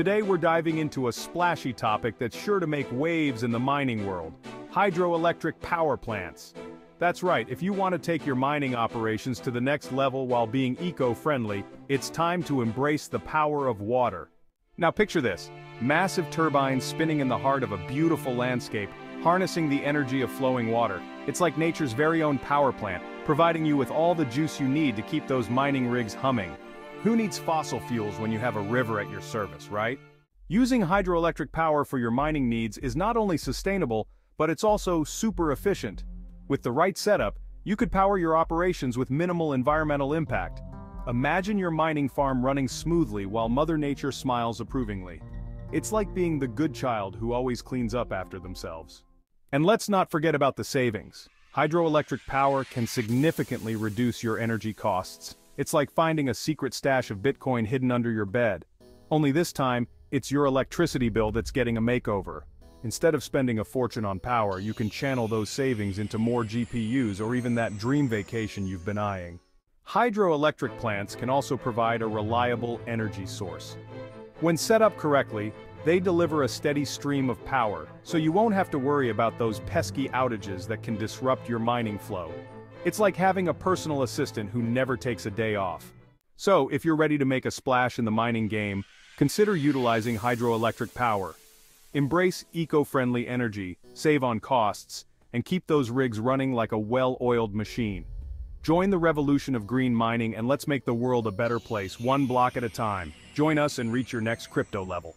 Today we're diving into a splashy topic that's sure to make waves in the mining world. Hydroelectric power plants. That's right, if you want to take your mining operations to the next level while being eco-friendly, it's time to embrace the power of water. Now picture this, massive turbines spinning in the heart of a beautiful landscape, harnessing the energy of flowing water. It's like nature's very own power plant, providing you with all the juice you need to keep those mining rigs humming. Who needs fossil fuels when you have a river at your service, right? Using hydroelectric power for your mining needs is not only sustainable, but it's also super efficient. With the right setup, you could power your operations with minimal environmental impact. Imagine your mining farm running smoothly while Mother Nature smiles approvingly. It's like being the good child who always cleans up after themselves. And let's not forget about the savings. Hydroelectric power can significantly reduce your energy costs. It's like finding a secret stash of Bitcoin hidden under your bed. Only this time, it's your electricity bill that's getting a makeover. Instead of spending a fortune on power, you can channel those savings into more GPUs or even that dream vacation you've been eyeing. Hydroelectric plants can also provide a reliable energy source. When set up correctly, they deliver a steady stream of power, so you won't have to worry about those pesky outages that can disrupt your mining flow. It's like having a personal assistant who never takes a day off. So, if you're ready to make a splash in the mining game, consider utilizing hydroelectric power. Embrace eco-friendly energy, save on costs, and keep those rigs running like a well-oiled machine. Join the revolution of green mining and let's make the world a better place, one block at a time. Join us and reach your next crypto level.